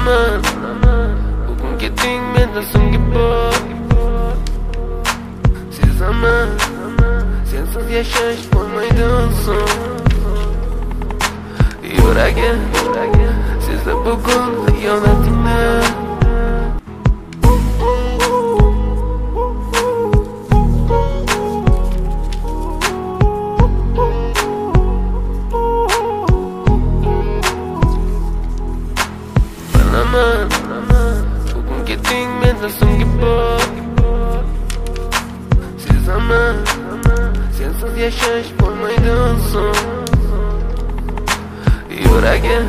qilaman bugungi teng mendan so'nggi bor sezaman sensiz yashash bo'lmaydi so'ng yuragim sezib bugun xiyonatingni bilaman bugungi teng meni so'nggi bor sezaman sensiz yashash bo'lmaydi so'ng yuragim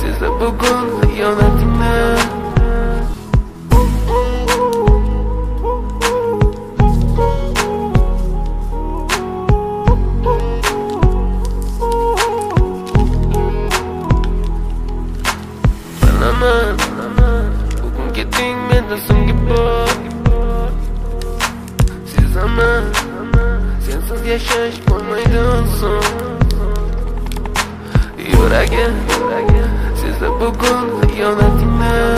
sezib bugun xiyonatingni keting mendan so'nggi bor sezaman sensiz yashash bo'lmaydi so'ng yuragim sezib bugun xiyonatingni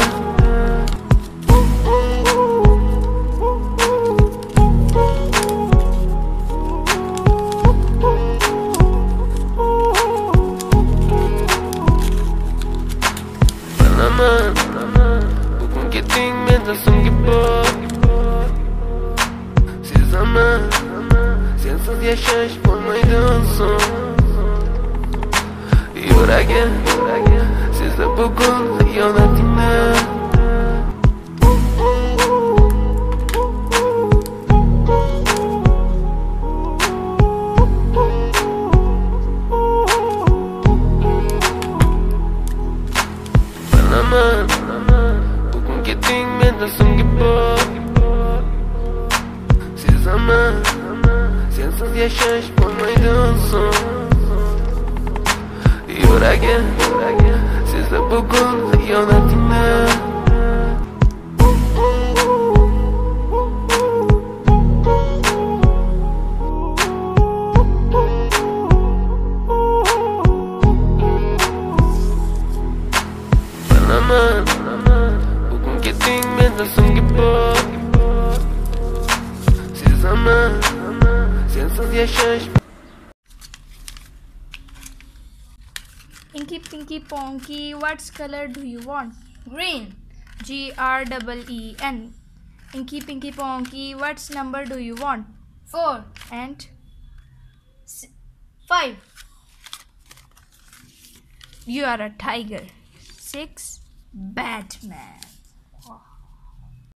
Yaşaş bulmaydın son Yürege Sizde bugün yönetimde Bugün gittin mendilsin gibi chance yaşayış bulmaydan son yuragi sizda bugun xiyonatingni bilaman bugun ketding mendan so'nggi se sezaman Aviations. Inky Pinky Ponky, what color do you want? Green. G R E E N. double Inky Pinky Ponky, what number do you want? Four and five. You are a tiger. Six. Batman.